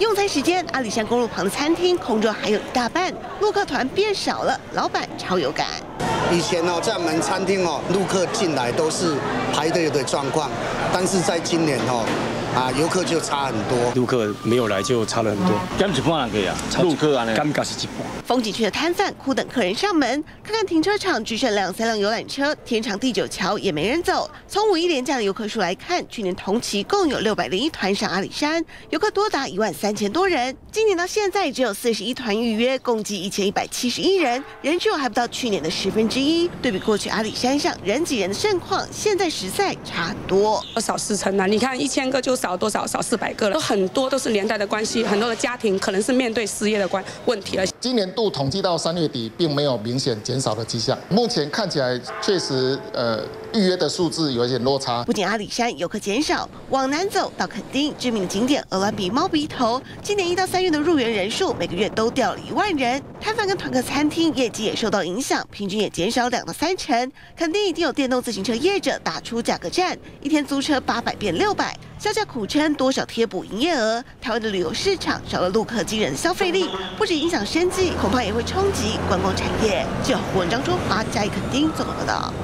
用餐时间，阿里山公路旁的餐厅空桌还有一大半，陆客团变少了，老板超有感。以前哦，在我们餐厅哦，陆客进来都是排队的状况，但是在今年哦。啊，游客就差很多，陆客没有来就差了很多。干一半可以啊，陆客啊，尴尬是一半。风景区的摊贩苦等客人上门，看看停车场只剩两三辆游览车，天长地久桥也没人走。从五一连假的游客数来看，去年同期共有六百零一团上阿里山，游客多达一万三千多人。今年到现在只有四十一团预约，共计一千一百七十一人，人数还不到去年的十分之一。对比过去阿里山上人挤人的盛况，现在实在差很多。少四成啊！你看一千个就。少多少少四百个了，很多都是年代的关系，很多的家庭可能是面对失业的关问题了。今年度统计到三月底，并没有明显减少的迹象。目前看起来确实，呃，预约的数字有一点落差。不仅阿里山游客减少，往南走到垦丁知名景点鹅銮鼻猫鼻头，今年一到三月的入园人数每个月都掉了一万人。摊贩跟团客餐厅业绩也受到影响，平均也减少两到三成。肯定已经有电动自行车业者打出价格战，一天租车八百变六百。销价苦称多少贴补营业额？台湾的旅游市场少了陆客惊人的消费力，不止影响生计，恐怕也会冲击观光产业。就文章中华嘉义垦丁做报道。